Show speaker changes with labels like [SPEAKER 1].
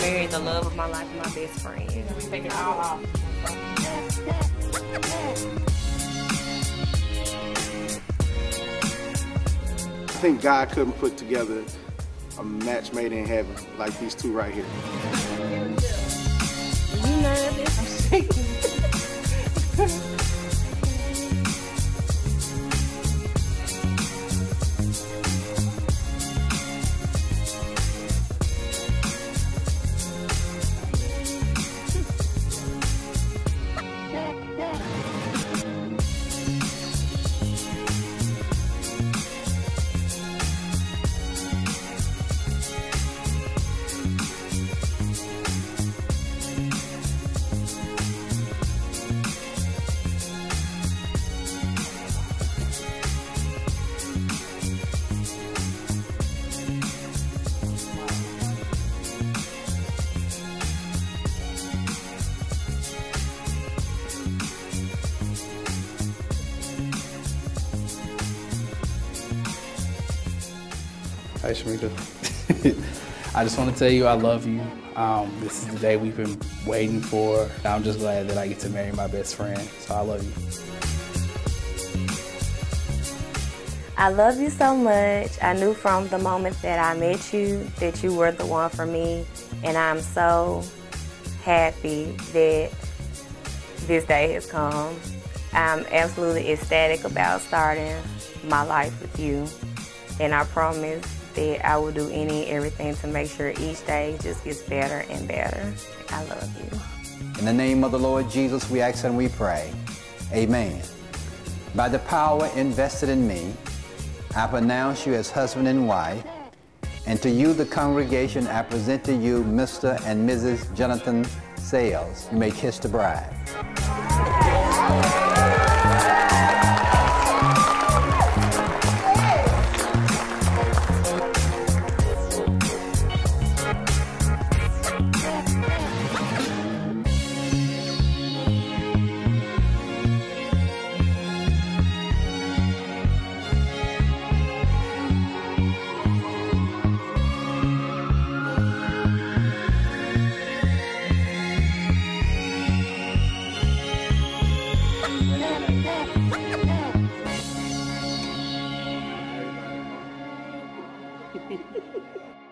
[SPEAKER 1] married the love of my life and my best friend.
[SPEAKER 2] We take it all off.
[SPEAKER 3] think God couldn't put together a match made in heaven like these two right here.
[SPEAKER 4] Hi, Shamika. I just want to tell you I love you. Um, this is the day we've been waiting for. I'm just glad that I get to marry my best friend. So I love you.
[SPEAKER 1] I love you so much. I knew from the moment that I met you that you were the one for me, and I'm so happy that this day has come. I'm absolutely ecstatic about starting my life with you, and I promise that I will do any and everything to make sure each day just gets better and better. I love you.
[SPEAKER 5] In the name of the Lord Jesus, we ask and we pray. Amen. By the power invested in me, I pronounce you as husband and wife. And to you, the congregation, I present to you Mr. and Mrs. Jonathan Salls. You may kiss the bride. フフフフ。